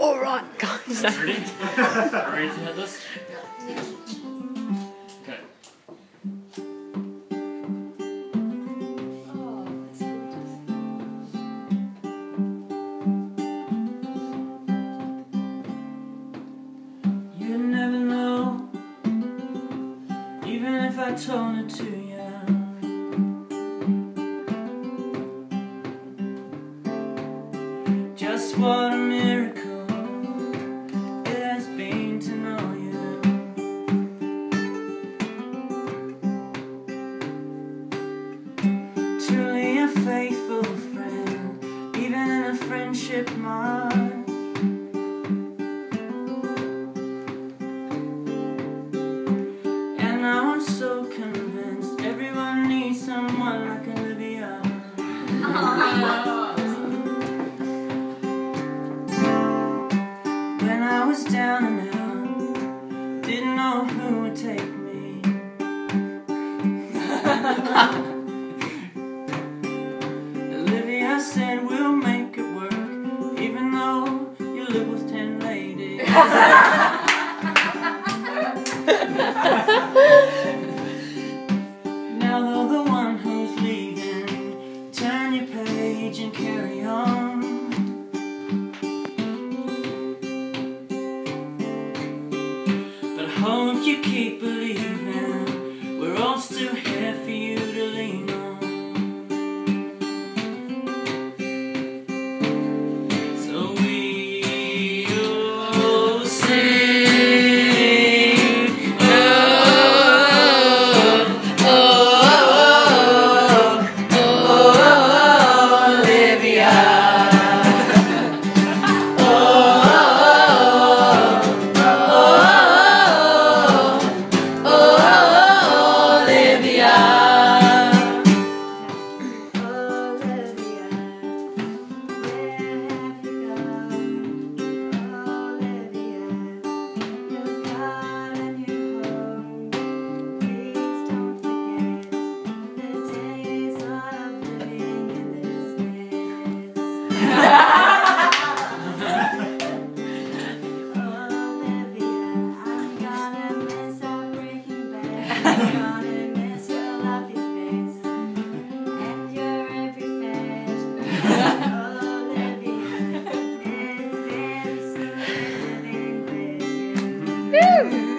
All right, guys. Ready? Ready to hit this? Okay. You never know, even if I told it to you. Just what a miracle Now though the one who's leaving, turn your page and carry on. But hope you keep believing, So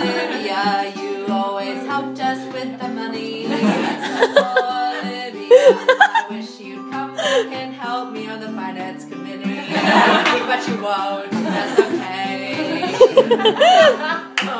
Olivia, you always helped us with the money. Olivia, I wish you'd come back and help me on the finance committee. But you won't, that's okay.